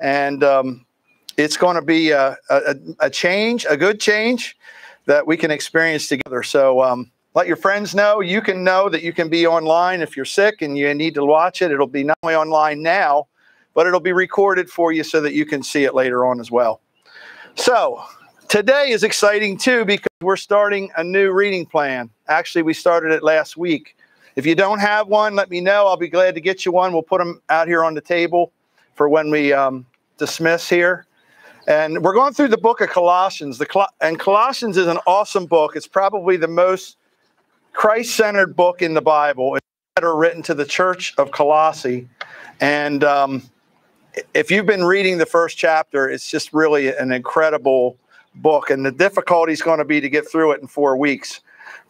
And um, it's going to be a, a, a, change, a good change that we can experience together. So um, let your friends know. You can know that you can be online if you're sick and you need to watch it. It'll be not only online now, but it'll be recorded for you so that you can see it later on as well. So today is exciting too because we're starting a new reading plan. Actually, we started it last week. If you don't have one, let me know. I'll be glad to get you one. We'll put them out here on the table for when we um, dismiss here. And we're going through the book of Colossians. The Col- and Colossians is an awesome book. It's probably the most Christ-centered book in the Bible. It's letter written to the church of Colossae. And um, if you've been reading the first chapter, it's just really an incredible book. And the difficulty is going to be to get through it in four weeks.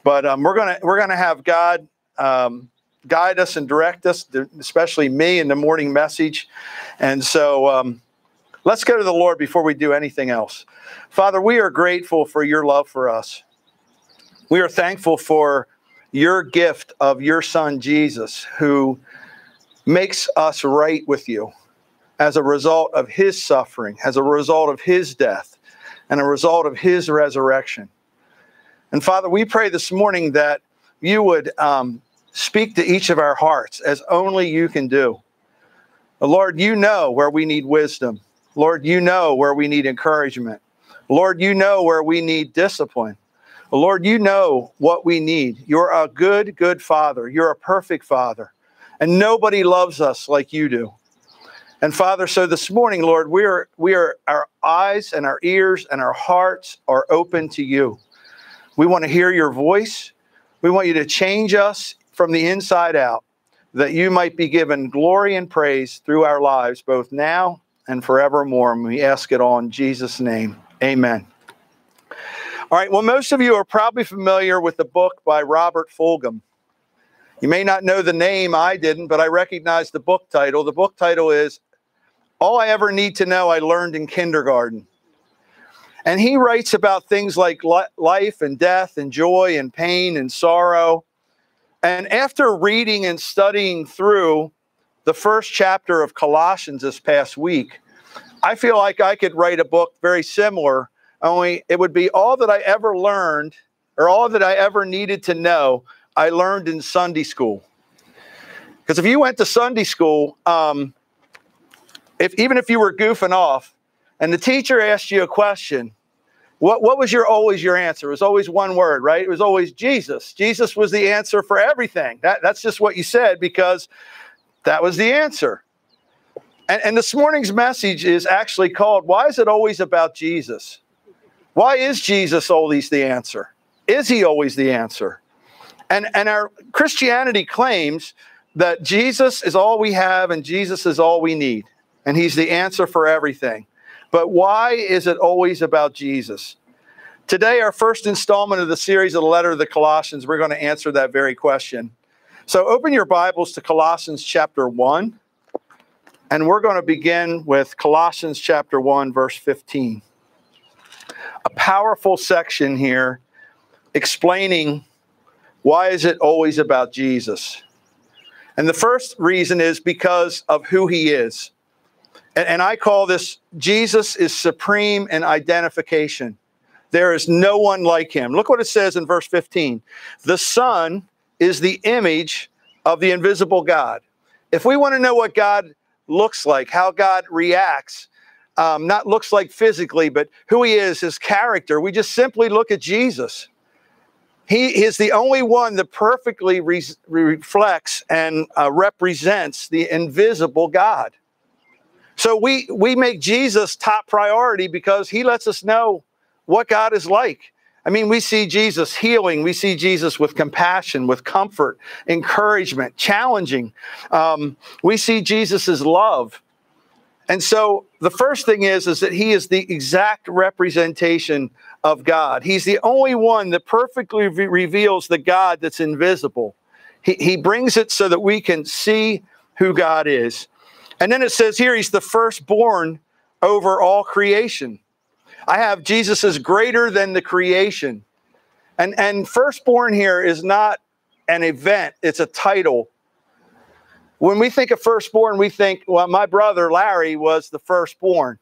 But um, we're gonna we're gonna have God um, guide us and direct us, especially me in the morning message. And so um, let's go to the Lord before we do anything else. Father, we are grateful for your love for us. We are thankful for your gift of your son Jesus, who makes us right with you as a result of his suffering, as a result of his death, and a result of his resurrection. And Father, we pray this morning that you would um, speak to each of our hearts as only you can do. Lord, you know where we need wisdom. Lord, you know where we need encouragement. Lord, you know where we need discipline. Lord, you know what we need. You're a good, good father. You're a perfect father. And nobody loves us like you do. And Father, so this morning, Lord, we are we are our eyes and our ears and our hearts are open to you. We want to hear your voice. We want you to change us from the inside out, that you might be given glory and praise through our lives, both now and forevermore. And we ask it all in Jesus' name. Amen. All right, well, most of you are probably familiar with the book by Robert Fulghum. You may not know the name, I didn't, but I recognize the book title. The book title is all I ever need to know, I learned in kindergarten. And he writes about things like life and death and joy and pain and sorrow. And after reading and studying through the first chapter of Colossians this past week, I feel like I could write a book very similar, only it would be all that I ever learned or all that I ever needed to know, I learned in Sunday school. Because if you went to Sunday school, um, if even if you were goofing off and the teacher asked you a question, what, what was your always your answer? It was always one word, right? It was always Jesus. Jesus was the answer for everything. That, that's just what you said because that was the answer. And, and this morning's message is actually called Why is it always about Jesus? Why is Jesus always the answer? Is he always the answer? And, and our Christianity claims that Jesus is all we have and Jesus is all we need and he's the answer for everything. But why is it always about Jesus? Today, our first installment of the series of the letter of the Colossians, we're going to answer that very question. So open your Bibles to Colossians chapter 1, and we're going to begin with Colossians chapter 1, verse 15. A powerful section here explaining why is it always about Jesus? And the first reason is because of who he is. And, and I call this Jesus is supreme in identification. There is no one like him. Look what it says in verse 15. The Son is the image of the invisible God. If we want to know what God looks like, how God reacts, um, not looks like physically, but who he is, his character, we just simply look at Jesus. He is the only one that perfectly re- reflects and uh, represents the invisible God. So we we make Jesus top priority because he lets us know what God is like. I mean, we see Jesus healing. We see Jesus with compassion, with comfort, encouragement, challenging. Um, we see Jesus's love. And so the first thing is, is that he is the exact representation of God. He's the only one that perfectly re- reveals the God that's invisible. He, he brings it so that we can see who God is. And then it says here, he's the firstborn over all creation. I have Jesus is greater than the creation. And, and firstborn here is not an event, it's a title. When we think of firstborn, we think, well, my brother Larry was the firstborn.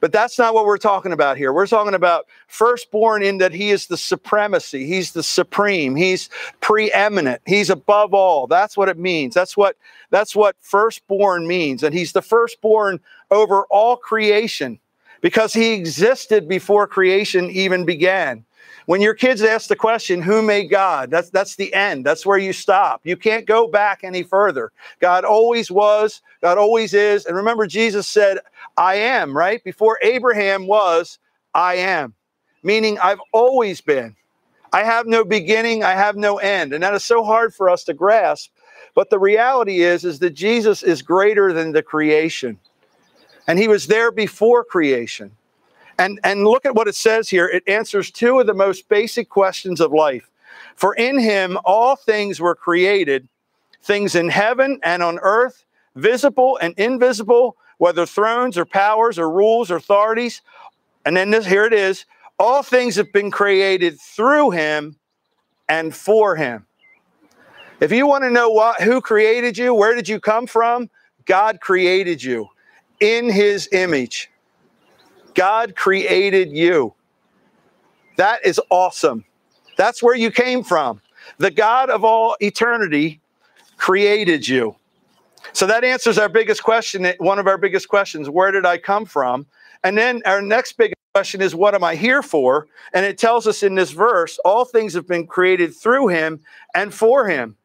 But that's not what we're talking about here. We're talking about firstborn in that he is the supremacy. He's the supreme. He's preeminent. He's above all. That's what it means. That's what that's what firstborn means. And he's the firstborn over all creation because he existed before creation even began. When your kids ask the question, who made God? That's that's the end. That's where you stop. You can't go back any further. God always was, God always is. And remember Jesus said, I am, right? Before Abraham was, I am. Meaning I've always been. I have no beginning, I have no end. And that is so hard for us to grasp. But the reality is is that Jesus is greater than the creation. And he was there before creation. And, and look at what it says here. It answers two of the most basic questions of life. For in him all things were created, things in heaven and on earth, visible and invisible, whether thrones or powers or rules or authorities. And then this, here it is all things have been created through him and for him. If you want to know what, who created you, where did you come from? God created you in his image. God created you. That is awesome. That's where you came from. The God of all eternity created you. So that answers our biggest question, one of our biggest questions where did I come from? And then our next big question is what am I here for? And it tells us in this verse all things have been created through him and for him.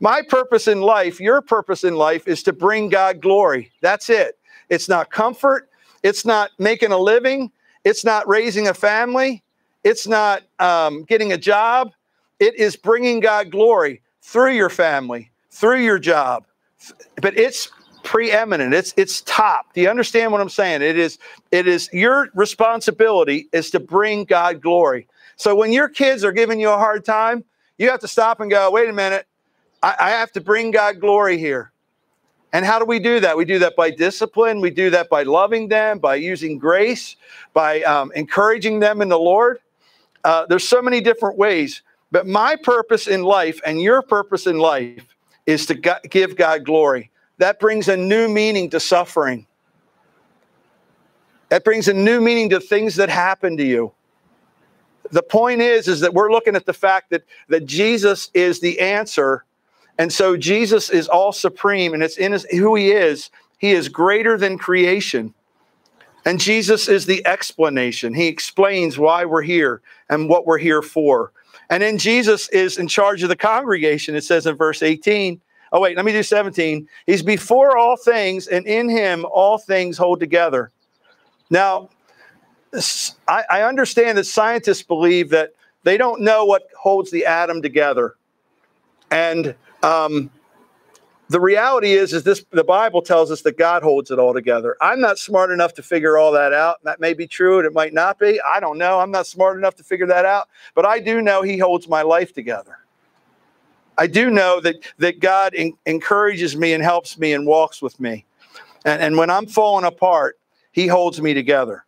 My purpose in life, your purpose in life is to bring God glory. That's it. It's not comfort, it's not making a living. It's not raising a family. It's not um, getting a job. It is bringing God glory through your family, through your job. But it's preeminent. It's it's top. Do you understand what I'm saying? It is it is your responsibility is to bring God glory. So when your kids are giving you a hard time, you have to stop and go, wait a minute, I, I have to bring God glory here. And how do we do that? We do that by discipline. We do that by loving them, by using grace, by um, encouraging them in the Lord. Uh, there's so many different ways. But my purpose in life and your purpose in life is to go- give God glory. That brings a new meaning to suffering. That brings a new meaning to things that happen to you. The point is, is that we're looking at the fact that, that Jesus is the answer and so Jesus is all supreme, and it's in his, who he is. He is greater than creation. And Jesus is the explanation. He explains why we're here and what we're here for. And then Jesus is in charge of the congregation. It says in verse 18. Oh, wait, let me do 17. He's before all things, and in him all things hold together. Now, I, I understand that scientists believe that they don't know what holds the atom together. And um, the reality is, is this the Bible tells us that God holds it all together. I'm not smart enough to figure all that out. That may be true and it might not be. I don't know. I'm not smart enough to figure that out. But I do know He holds my life together. I do know that that God in, encourages me and helps me and walks with me. And, and when I'm falling apart, He holds me together.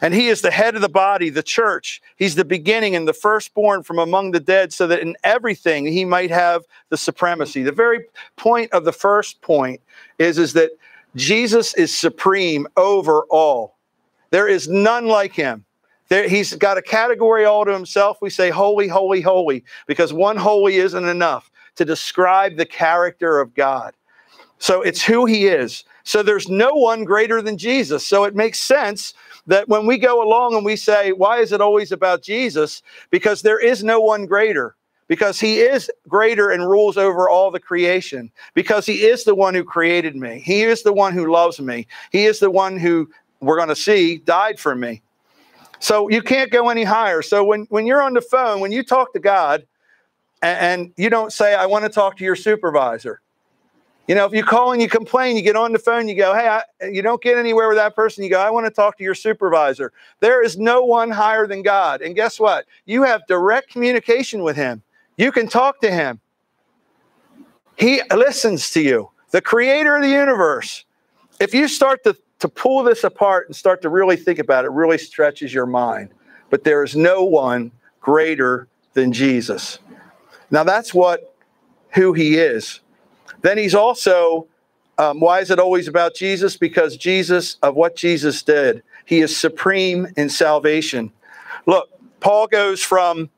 And he is the head of the body, the church. He's the beginning and the firstborn from among the dead, so that in everything he might have the supremacy. The very point of the first point is, is that Jesus is supreme over all. There is none like him. There, he's got a category all to himself. We say holy, holy, holy, because one holy isn't enough to describe the character of God. So it's who he is. So there's no one greater than Jesus. So it makes sense that when we go along and we say, why is it always about Jesus? Because there is no one greater. Because he is greater and rules over all the creation. Because he is the one who created me. He is the one who loves me. He is the one who we're going to see died for me. So you can't go any higher. So when, when you're on the phone, when you talk to God, and, and you don't say, I want to talk to your supervisor. You know, if you call and you complain, you get on the phone, you go, hey, I, you don't get anywhere with that person. You go, I want to talk to your supervisor. There is no one higher than God. And guess what? You have direct communication with him. You can talk to him. He listens to you, the creator of the universe. If you start to, to pull this apart and start to really think about it, it really stretches your mind. But there is no one greater than Jesus. Now, that's what who he is. Then he's also, um, why is it always about Jesus? Because Jesus, of what Jesus did, he is supreme in salvation. Look, Paul goes from,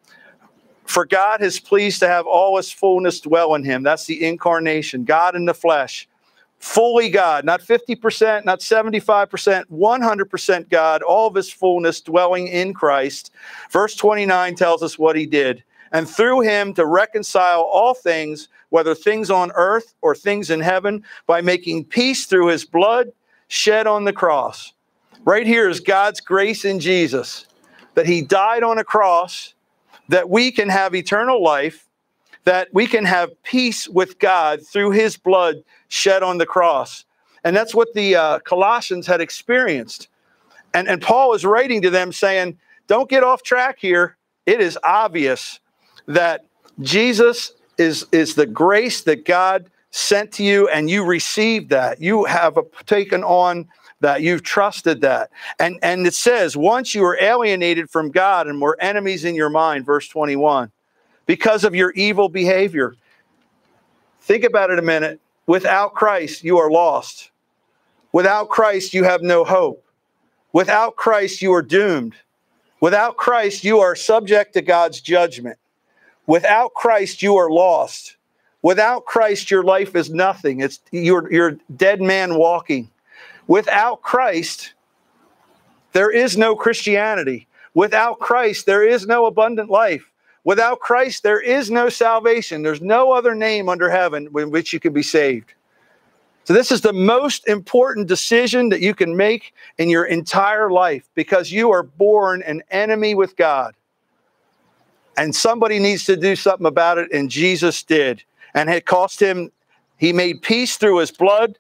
for God is pleased to have all his fullness dwell in him. That's the incarnation, God in the flesh fully God, not 50%, not 75%, 100% God, all of his fullness dwelling in Christ. Verse 29 tells us what he did. And through him to reconcile all things, whether things on earth or things in heaven, by making peace through his blood shed on the cross. Right here is God's grace in Jesus, that he died on a cross, that we can have eternal life that we can have peace with God through his blood shed on the cross. And that's what the uh, Colossians had experienced. And, and Paul is writing to them saying, don't get off track here. It is obvious that Jesus is, is the grace that God sent to you, and you received that. You have taken on that. You've trusted that. And, and it says, once you were alienated from God and were enemies in your mind, verse 21 because of your evil behavior. Think about it a minute. Without Christ, you are lost. Without Christ, you have no hope. Without Christ, you are doomed. Without Christ, you are subject to God's judgment. Without Christ, you are lost. Without Christ, your life is nothing. It's you're, you're dead man walking. Without Christ, there is no Christianity. Without Christ, there is no abundant life. Without Christ, there is no salvation. There's no other name under heaven in which you can be saved. So, this is the most important decision that you can make in your entire life because you are born an enemy with God. And somebody needs to do something about it, and Jesus did. And it cost him, he made peace through his blood.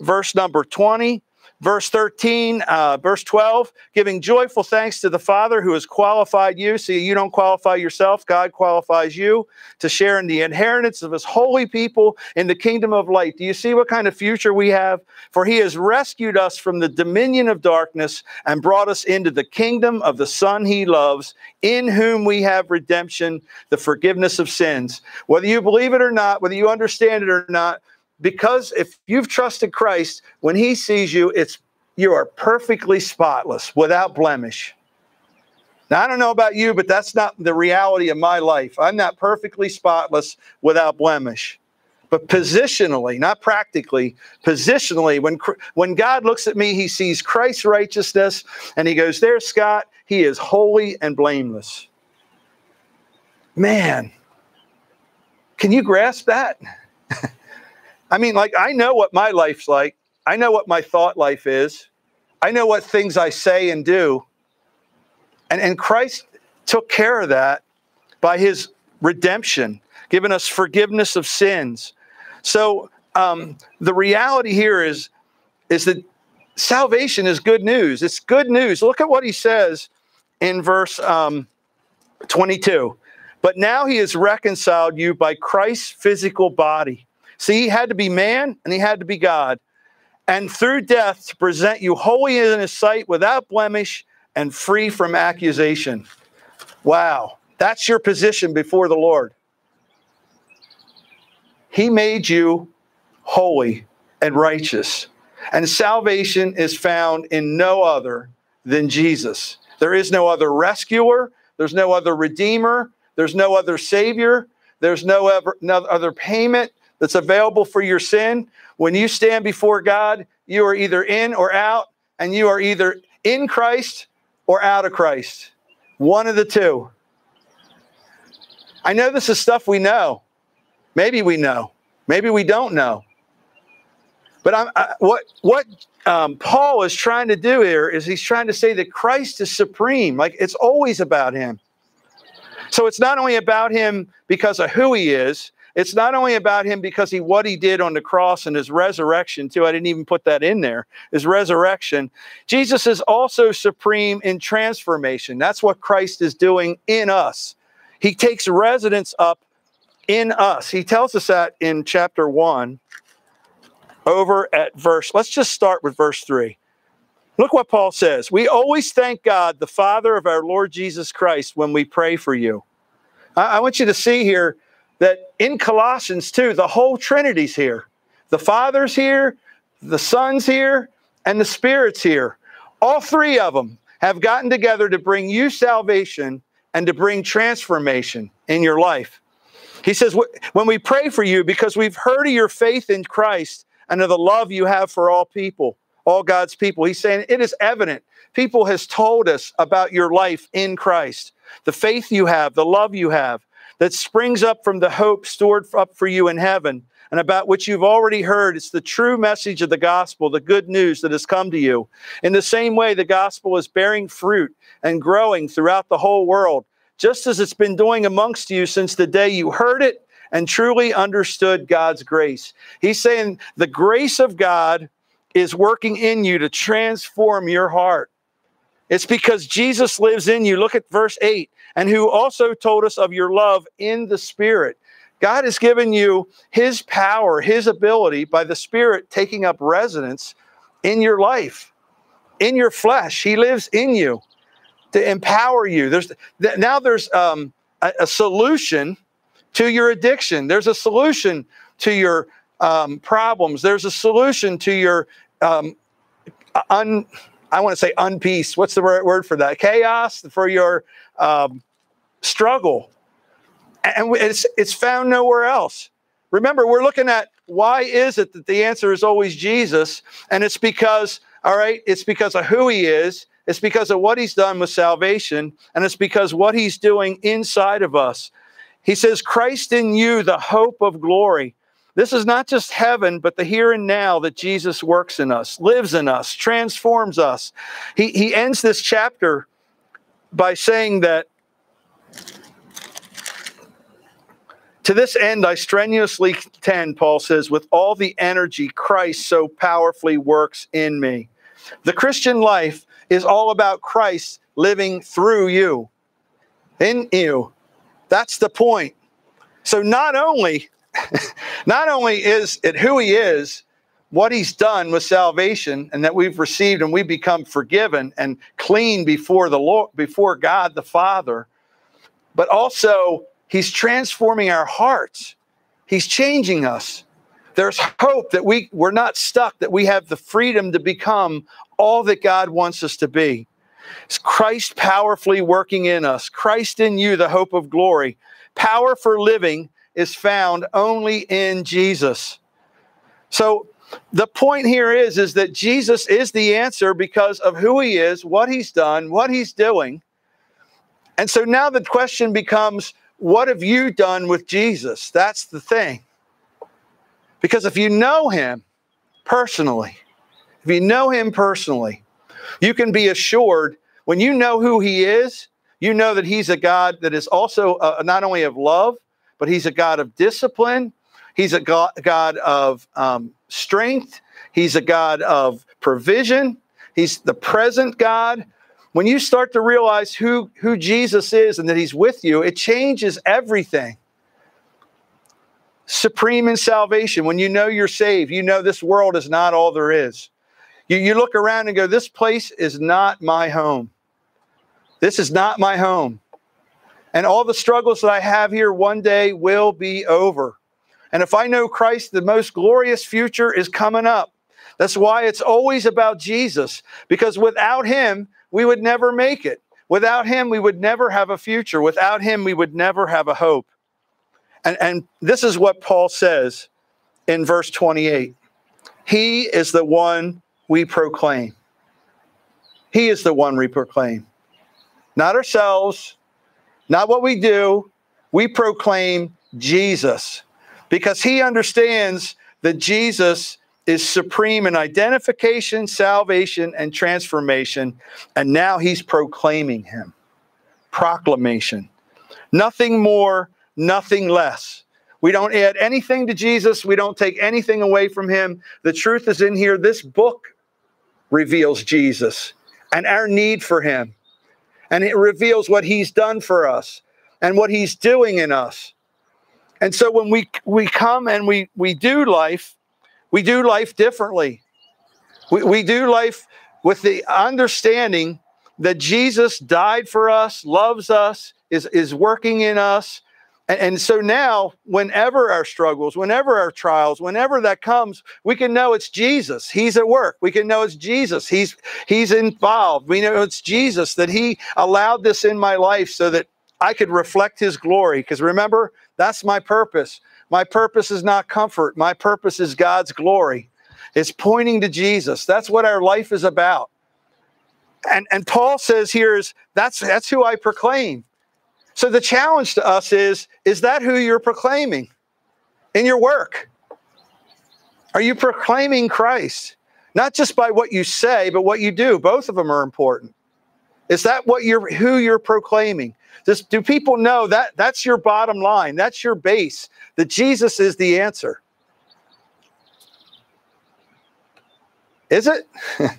Verse number 20 verse 13, uh, verse 12, giving joyful thanks to the Father who has qualified you. See, you don't qualify yourself, God qualifies you to share in the inheritance of his holy people in the kingdom of light. Do you see what kind of future we have? For he has rescued us from the dominion of darkness and brought us into the kingdom of the Son he loves, in whom we have redemption, the forgiveness of sins. Whether you believe it or not, whether you understand it or not, because if you've trusted Christ, when he sees you, it's you are perfectly spotless, without blemish. Now, I don't know about you, but that's not the reality of my life. I'm not perfectly spotless without blemish. But positionally, not practically, positionally, when, when God looks at me, he sees Christ's righteousness and he goes, There, Scott, he is holy and blameless. Man, can you grasp that? I mean, like, I know what my life's like. I know what my thought life is. I know what things I say and do. And, and Christ took care of that by his redemption, giving us forgiveness of sins. So um, the reality here is, is that salvation is good news. It's good news. Look at what he says in verse um, 22. But now he has reconciled you by Christ's physical body See, he had to be man and he had to be God. And through death to present you holy in his sight without blemish and free from accusation. Wow, that's your position before the Lord. He made you holy and righteous. And salvation is found in no other than Jesus. There is no other rescuer, there's no other redeemer, there's no other savior, there's no, ever, no other payment, that's available for your sin. When you stand before God, you are either in or out, and you are either in Christ or out of Christ. One of the two. I know this is stuff we know. Maybe we know. Maybe we don't know. But I'm, I, what what um, Paul is trying to do here is he's trying to say that Christ is supreme. Like it's always about him. So it's not only about him because of who he is, it's not only about him because he what he did on the cross and his resurrection too. I didn't even put that in there. His resurrection. Jesus is also supreme in transformation. That's what Christ is doing in us. He takes residence up in us. He tells us that in chapter 1 over at verse. Let's just start with verse 3. Look what Paul says. We always thank God, the Father of our Lord Jesus Christ, when we pray for you. I, I want you to see here that in Colossians 2, the whole Trinity's here. The Father's here, the Son's here, and the Spirit's here. All three of them have gotten together to bring you salvation and to bring transformation in your life. He says, when we pray for you, because we've heard of your faith in Christ and of the love you have for all people, all God's people, he's saying it is evident. People has told us about your life in Christ, the faith you have, the love you have that springs up from the hope stored up for you in heaven and about which you've already heard. It's the true message of the gospel, the good news that has come to you. In the same way, the gospel is bearing fruit and growing throughout the whole world just as it's been doing amongst you since the day you heard it and truly understood God's grace. He's saying the grace of God is working in you to transform your heart. It's because Jesus lives in you. Look at verse 8. And who also told us of your love in the Spirit. God has given you his power, his ability by the Spirit taking up residence in your life, in your flesh. He lives in you to empower you. There's now there's um, a, a, solution to your addiction. There's a solution to your um, problems. There's a solution to your um, un. I want to say unpeace. What's the right word for that? Chaos for your um, struggle, and it's it's found nowhere else. Remember, we're looking at why is it that the answer is always Jesus, and it's because all right, it's because of who He is it's because of what he's done with salvation, and it's because what he's doing inside of us. He says, Christ in you, the hope of glory. This is not just heaven, but the here and now that Jesus works in us, lives in us, transforms us. He, he ends this chapter by saying that to this end I strenuously contend, Paul says, with all the energy Christ so powerfully works in me. The Christian life is all about Christ living through you, in you. That's the point. So not only, not only is it who he is, what he's done with salvation and that we've received and we become forgiven and clean before the Lord, before God the Father, but also he's transforming our hearts. He's changing us. There's hope that we, we're not stuck, that we have the freedom to become all that God wants us to be. It's Christ powerfully working in us, Christ in you, the hope of glory. Power for living is found only in Jesus. So the point here is, is that Jesus is the answer because of who he is, what he's done, what he's doing. And so now the question becomes, what have you done with Jesus? That's the thing. Because if you know him personally, if you know him personally, you can be assured when you know who he is, you know that he's a God that is also uh, not only of love, but he's a God of discipline. He's a God, God of um, strength. He's a God of provision. He's the present God. When you start to realize who, who Jesus is and that he's with you, it changes everything. Supreme in salvation. When you know you're saved, you know this world is not all there is. You, you look around and go, This place is not my home. This is not my home. And all the struggles that I have here one day will be over. And if I know Christ, the most glorious future is coming up. That's why it's always about Jesus, because without him, we would never make it. Without him, we would never have a future. Without him, we would never have a hope. And, and this is what Paul says in verse 28 He is the one we proclaim. He is the one we proclaim, not ourselves, not what we do. We proclaim Jesus because he understands that Jesus is supreme in identification, salvation, and transformation. And now he's proclaiming him. Proclamation. Nothing more, nothing less. We don't add anything to Jesus. We don't take anything away from him. The truth is in here. This book reveals Jesus and our need for him. And it reveals what he's done for us and what he's doing in us. And so when we we come and we we do life, we do life differently. We, we do life with the understanding that Jesus died for us, loves us, is, is working in us, And, and so now, whenever our struggles, whenever our trials, whenever that comes, we can know it's Jesus. He's at work. We can know it's Jesus. He's he's involved. We know it's Jesus that He allowed this in my life so that I could reflect His glory. Because remember, that's my purpose. My purpose is not comfort. My purpose is God's glory. It's pointing to Jesus. That's what our life is about. And and Paul says here is that's that's who I proclaim. So the challenge to us is is that who you're proclaiming in your work? Are you proclaiming Christ? Not just by what you say, but what you do. Both of them are important. Is that what you're who you're proclaiming? Does, do people know that that's your bottom line? That's your base, that Jesus is the answer. Is it?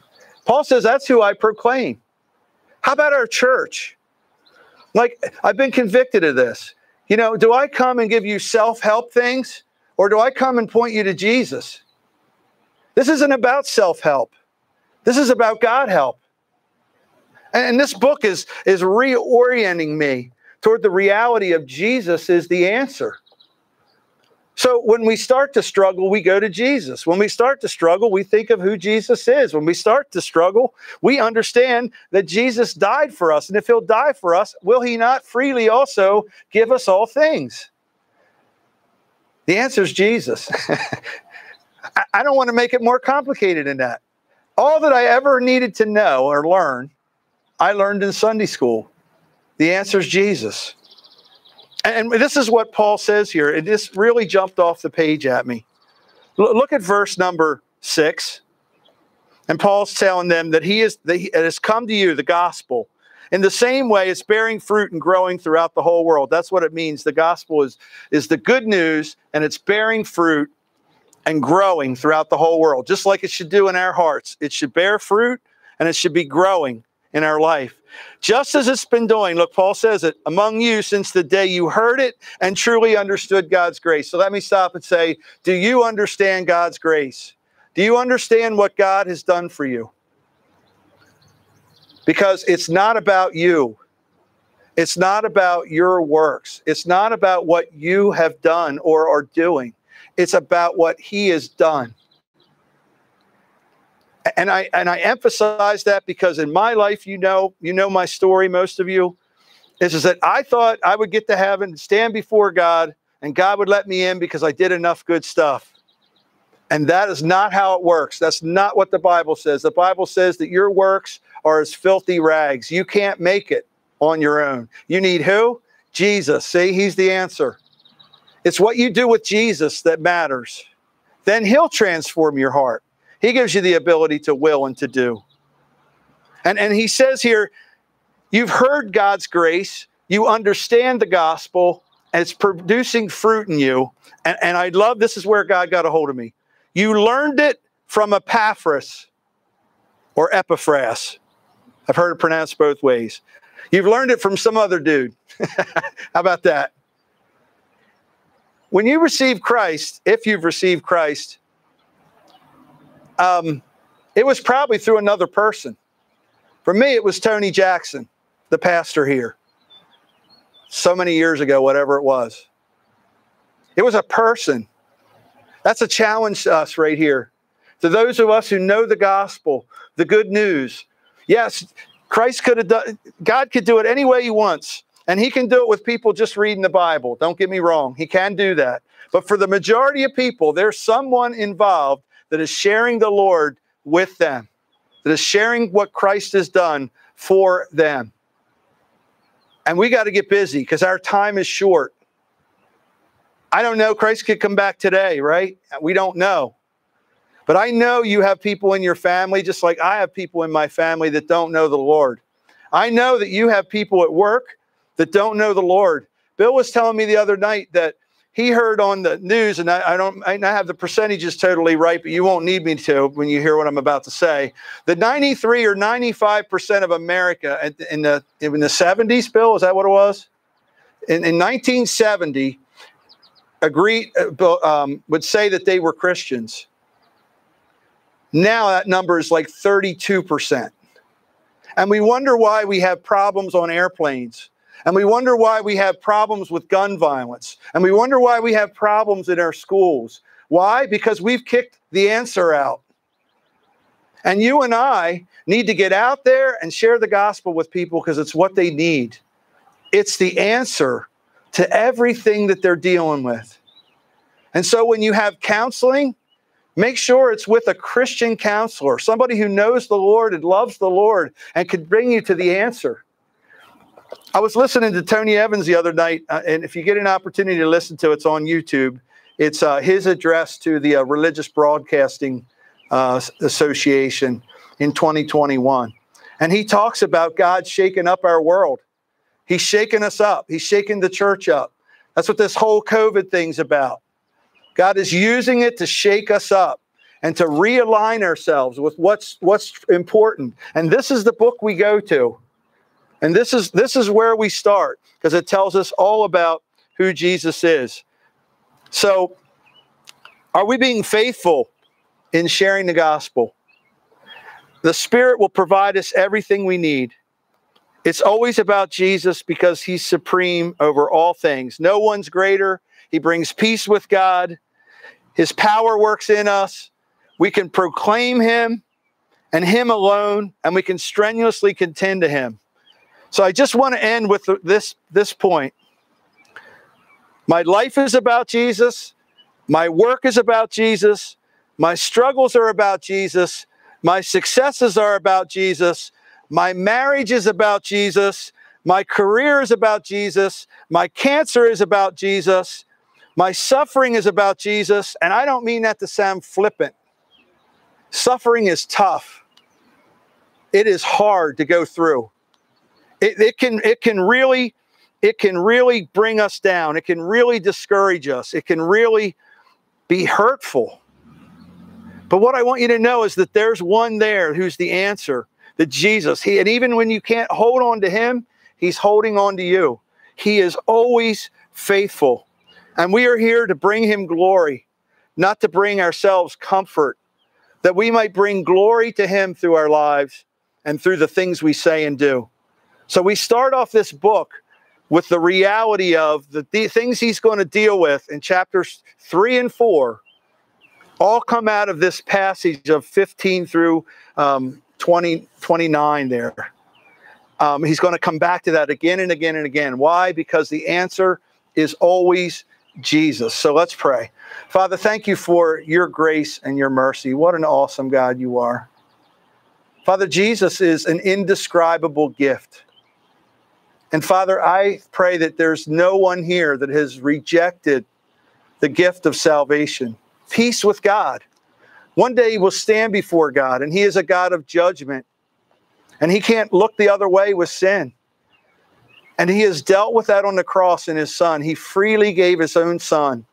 Paul says that's who I proclaim. How about our church? Like, I've been convicted of this. You know, do I come and give you self help things or do I come and point you to Jesus? This isn't about self help, this is about God help. And this book is, is reorienting me toward the reality of Jesus is the answer. So when we start to struggle, we go to Jesus. When we start to struggle, we think of who Jesus is. When we start to struggle, we understand that Jesus died for us. And if he'll die for us, will he not freely also give us all things? The answer is Jesus. I don't want to make it more complicated than that. All that I ever needed to know or learn, I learned in Sunday school. The answer is Jesus. And this is what Paul says here. It just really jumped off the page at me. Look at verse number six. And Paul's telling them that he is that it has come to you, the gospel. In the same way, it's bearing fruit and growing throughout the whole world. That's what it means. The gospel is, is the good news, and it's bearing fruit and growing throughout the whole world, just like it should do in our hearts. It should bear fruit and it should be growing in our life. Just as it's been doing, look, Paul says it among you since the day you heard it and truly understood God's grace. So let me stop and say, do you understand God's grace? Do you understand what God has done for you? Because it's not about you. It's not about your works. It's not about what you have done or are doing. It's about what He has done and I and I emphasize that because in my life, you know, you know my story, most of you, is, is that I thought I would get to heaven, stand before God, and God would let me in because I did enough good stuff. And that is not how it works. That's not what the Bible says. The Bible says that your works are as filthy rags. You can't make it on your own. You need who? Jesus. See, he's the answer. It's what you do with Jesus that matters. Then he'll transform your heart. He gives you the ability to will and to do. And, and he says here, you've heard God's grace, you understand the gospel, and it's producing fruit in you. And, and I love this is where God got a hold of me. You learned it from Epaphras or Epaphras. I've heard it pronounced both ways. You've learned it from some other dude. How about that? When you receive Christ, if you've received Christ, um, it was probably through another person. For me, it was Tony Jackson, the pastor here, so many years ago, whatever it was. It was a person. That's a challenge to us right here. To those of us who know the gospel, the good news. Yes, Christ could have done, God could do it any way he wants. And he can do it with people just reading the Bible. Don't get me wrong. He can do that. But for the majority of people, there's someone involved that is sharing the Lord with them, that is sharing what Christ has done for them. And we got to get busy because our time is short. I don't know. Christ could come back today, right? We don't know. But I know you have people in your family, just like I have people in my family that don't know the Lord. I know that you have people at work that don't know the Lord. Bill was telling me the other night that he heard on the news, and I, I don't I have the percentages totally right, but you won't need me to when you hear what I'm about to say. The 93 or 95 percent of America in the in the 70s, Bill, is that what it was? In, in 1970, agreed uh, um, would say that they were Christians. Now that number is like 32 percent, and we wonder why we have problems on airplanes And we wonder why we have problems with gun violence. And we wonder why we have problems in our schools. Why? Because we've kicked the answer out. And you and I need to get out there and share the gospel with people because it's what they need. It's the answer to everything that they're dealing with. And so when you have counseling, make sure it's with a Christian counselor, somebody who knows the Lord and loves the Lord and can bring you to the answer. I was listening to Tony Evans the other night, uh, and if you get an opportunity to listen to it, it's on YouTube. It's uh, his address to the uh, Religious Broadcasting uh, Association in 2021. And he talks about God shaking up our world. He's shaking us up, He's shaking the church up. That's what this whole COVID thing's about. God is using it to shake us up and to realign ourselves with what's what's important. And this is the book we go to. And this is this is where we start because it tells us all about who Jesus is. So are we being faithful in sharing the gospel? The Spirit will provide us everything we need. It's always about Jesus because he's supreme over all things. No one's greater. He brings peace with God. His power works in us. We can proclaim him and him alone, and we can strenuously contend to him. So I just want to end with this, this point. My life is about Jesus. My work is about Jesus. My struggles are about Jesus. My successes are about Jesus. My marriage is about Jesus. My career is about Jesus. My cancer is about Jesus. My suffering is about Jesus, and I don't mean that to sound flippant. Suffering is tough. It is hard to go through. It, it can it can really it can really bring us down. It can really discourage us. It can really be hurtful. But what I want you to know is that there's one there who's the answer, that Jesus. He and even when you can't hold on to him, he's holding on to you. He is always faithful. And we are here to bring him glory, not to bring ourselves comfort, that we might bring glory to him through our lives and through the things we say and do. So we start off this book with the reality of the, things he's going to deal with in chapters three and four all come out of this passage of 15 through um, 20, 29 there. Um, he's going to come back to that again and again and again. Why? Because the answer is always Jesus. So let's pray. Father, thank you for your grace and your mercy. What an awesome God you are. Father, Jesus is an indescribable gift. And Father, I pray that there's no one here that has rejected the gift of salvation, peace with God. One day he will stand before God, and he is a God of judgment, and he can't look the other way with sin. And he has dealt with that on the cross in his son. He freely gave his own son,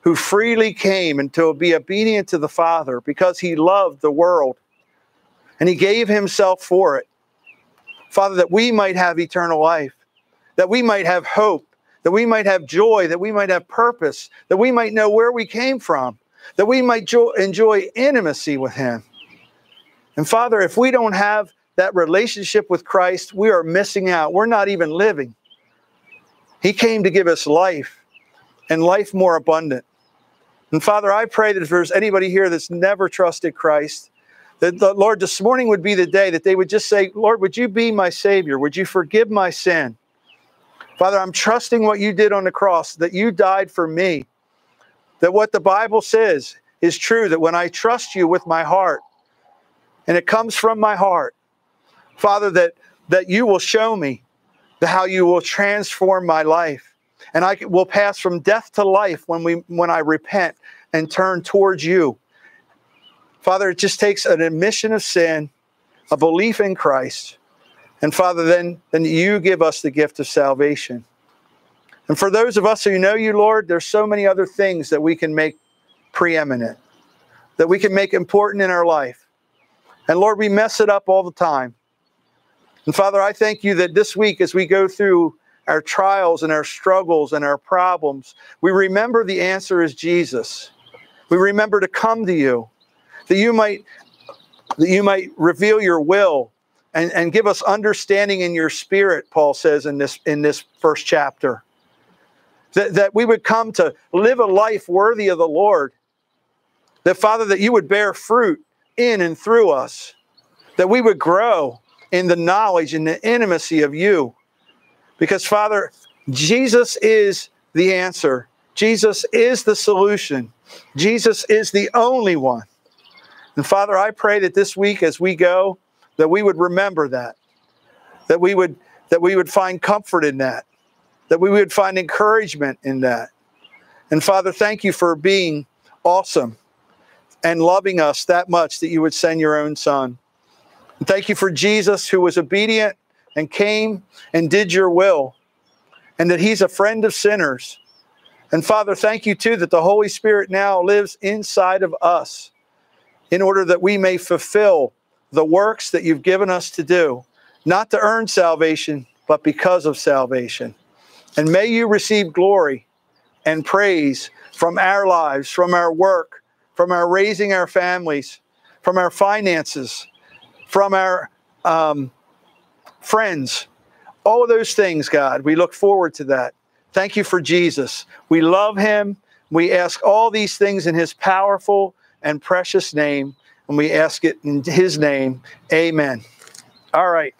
who freely came and to be obedient to the Father because he loved the world. And he gave himself for it. Father, that we might have eternal life, that we might have hope, that we might have joy, that we might have purpose, that we might know where we came from, that we might jo- enjoy intimacy with him. And Father, if we don't have that relationship with Christ, we are missing out. We're not even living. He came to give us life and life more abundant. And Father, I pray that if there's anybody here that's never trusted Christ, that the Lord, this morning would be the day that they would just say, Lord, would you be my Savior? Would you forgive my sin? Father, I'm trusting what you did on the cross, that you died for me, that what the Bible says is true, that when I trust you with my heart, and it comes from my heart, Father, that, that you will show me the, how you will transform my life. And I will pass from death to life when, we, when I repent and turn towards you. Father, it just takes an admission of sin, a belief in Christ. And Father, then, then you give us the gift of salvation. And for those of us who know you, Lord, there's so many other things that we can make preeminent, that we can make important in our life. And Lord, we mess it up all the time. And Father, I thank you that this week, as we go through our trials and our struggles and our problems, we remember the answer is Jesus. We remember to come to you, that you might, that you might reveal your will, and, and give us understanding in your spirit, Paul says in this in this first chapter. That, that we would come to live a life worthy of the Lord. That Father, that you would bear fruit in and through us. That we would grow in the knowledge and the intimacy of you. Because Father, Jesus is the answer. Jesus is the solution. Jesus is the only one. And Father, I pray that this week as we go, that we would remember that. That we would that we would find comfort in that. That we would find encouragement in that. And Father, thank you for being awesome and loving us that much that you would send your own son. And thank you for Jesus who was obedient and came and did your will and that he's a friend of sinners. And Father, thank you too that the Holy Spirit now lives inside of us in order that we may fulfill the works that you've given us to do, not to earn salvation, but because of salvation. And may you receive glory and praise from our lives, from our work, from our raising our families, from our finances, from our um, friends. All of those things, God, we look forward to that. Thank you for Jesus. We love him. We ask all these things in his powerful and precious name. And we ask it in his name. Amen. All right.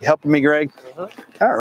You helping me, Greg? Uh-huh. All right.